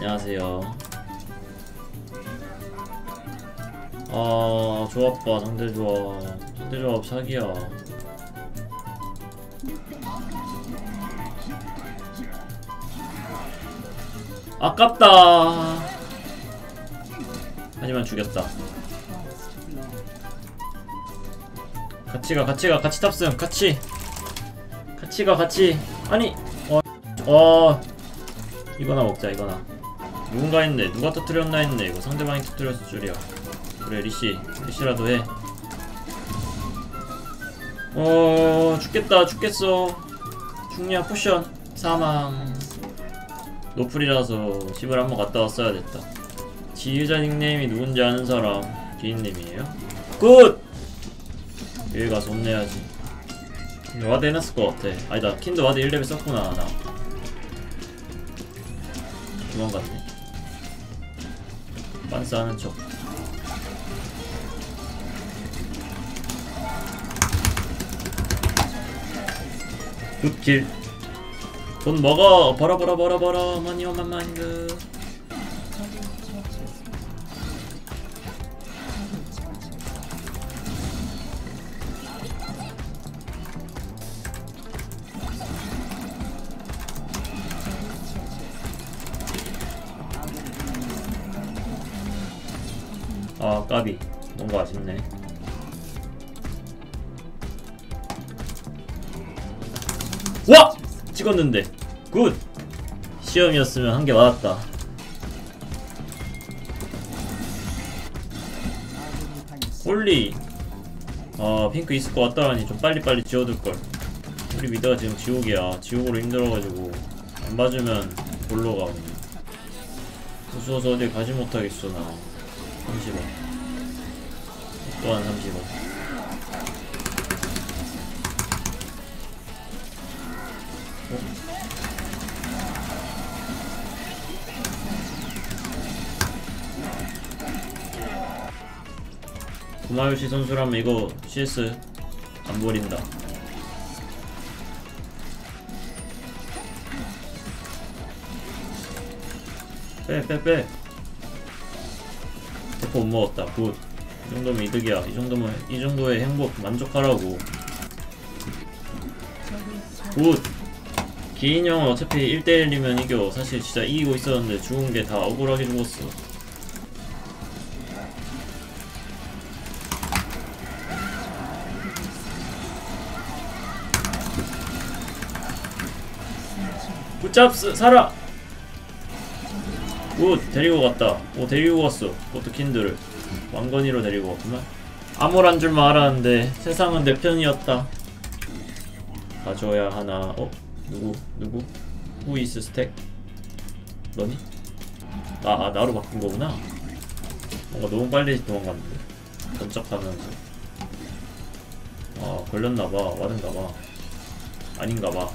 안녕하세요. 아, 조합 봐, 상대 조합. 상대 조합 사기야. 아깝다. 하지만 죽였다. 같이 가, 같이 가, 같이 탑승, 같이. 같이 가, 같이. 아니, 어, 어. 이거나 먹자, 이거나. 누군가 했네, 누가 터뜨렸나 했네. 이거 상대방이 터뜨렸을 줄이야. 그래, leash. leash라도 해. 어, 죽겠다, 죽겠어. 죽냐, potion. 사망. 노플이라서 집을 한번 갔다 왔어야 됐다. 지휘자 닉네임이 누군지 아는 사람 기인님이에요? good! 여기 가서 혼내야지 ward 해놨을 것 같아 아니다 킨드 ward 1레벨 썼구나 나 도망갔네 빤스하는 척. good kill. 돈 먹어. 벌어 벌어 벌어 벌어. money on my mind 아 까비. 뭔가 아쉽네. 와! 찍었는데. good! 시험이었으면 한 개 맞았다. holy. 아 핑크 있을 것 같다니 좀 빨리빨리 지워둘걸. 우리 mid가 지금 지옥이야. 지옥으로 힘들어가지고 안 봐주면 골로 가 무서워서 어디 가지 못하겠어 나 30원 또한 30원 구마요시 선수라면 이거 CS 안 버린다. 빼빼빼 대포 못 먹었다. good. 이 정도면 이득이야. 이 정도면 이 정도의 행복 만족하라고. good. 기인 형은 어차피 1대1이면 이겨. 사실 진짜 이기고 있었는데 죽은 게 다 억울하게 죽었어. 굿잡스 살아 굿 데리고 갔다. 오 데리고 갔어. 그것도 킨드를 왕건이로 데리고 갔구만 암호란 줄만 알았는데 세상은 내 편이었다. 가져야 하나. 어? 누구? 누구? 후이스 스택? 너니? 나, 아 나로 바꾼 거구나. 뭔가 너무 빨리 도망갔는데. 번쩍하면서. 아 걸렸나봐. 와든가봐. 아닌가봐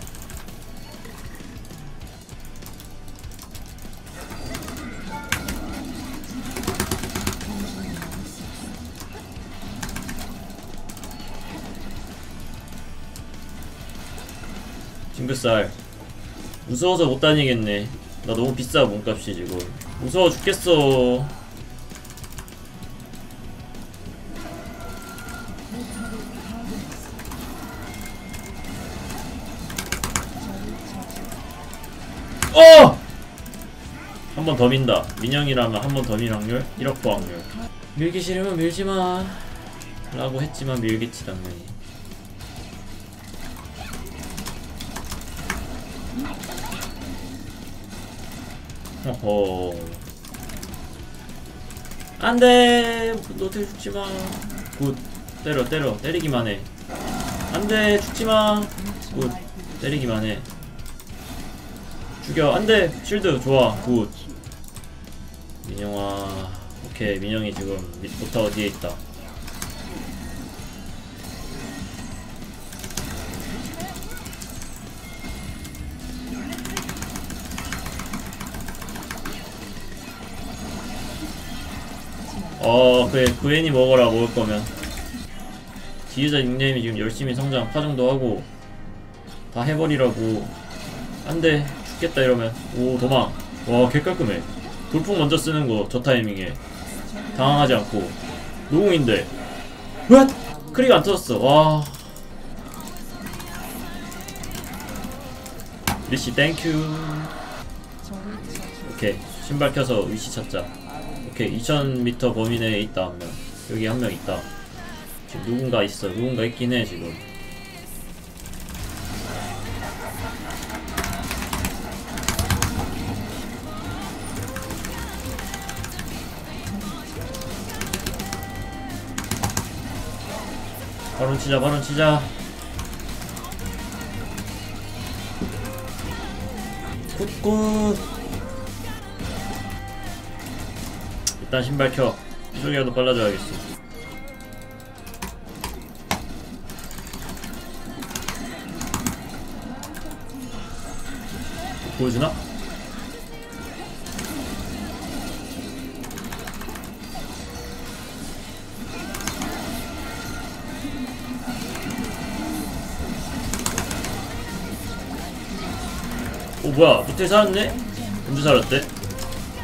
징크살. 무서워서 못 다니겠네. 나 너무 비싸 몸값이 지금. 무서워 죽겠어. 어! 한 번 더 민다. 민영이라면 한 번더밀 확률? 1억 확률. 밀기 싫으면 밀지마. 라고 했지만 밀겠지 당연히 어허. 안돼. 너들 죽지마. good. 때려 때려. 때리기만 해. 안돼. 죽지마. 굿. 때리기만 해. 죽여. 안돼. 쉴드. 좋아. 굿. 민영아. 오케이. 민영이 지금 보타 어디에 있다 어 그래. 그애니 먹어라 먹을 거면. 지휘자 닉네임이 지금 열심히 성장 파정도 하고 다 해버리라고. 안돼. 죽겠다 이러면. 오 도망. 와 개깔끔해. 돌풍 먼저 쓰는 거 저 타이밍에. 당황하지 않고. 노공인데. 왜? 크리가 안 터졌어. 와. 리시 땡큐 오케이. 신발 켜서 위치 찾자 오케이 2000m 범위 내에 있다 한명. 여기 한 명 있다. 지금 누군가 있어. 누군가 있긴 해 지금. 바론 치자 바론 치자. 굿굿 일단 신발 켜 이쪽이라도 빨라져야겠어 보여주나? 오 뭐야 무태 살았네? 언제 살았대?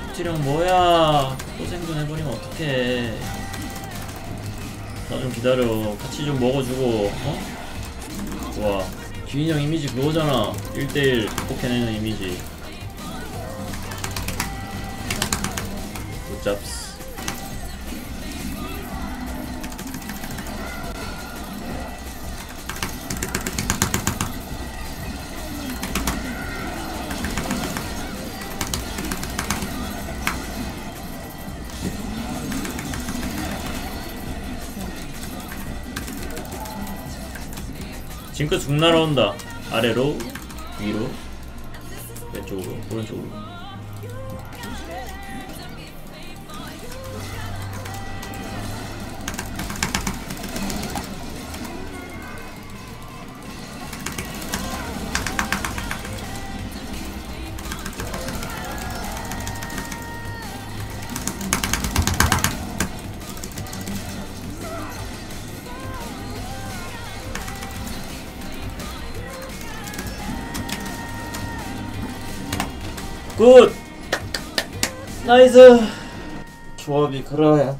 무태령 뭐야 또 생존해버리면 어떡해 나 좀 기다려. 같이 좀 먹어주고 어? 좋아 주인형 이미지 그거잖아. 1대1 극복해내는 이미지. 굿잡스 징크 죽 날아온다. 아래로 위로 왼쪽으로 오른쪽으로 굿. 나이스. 조합이 그러야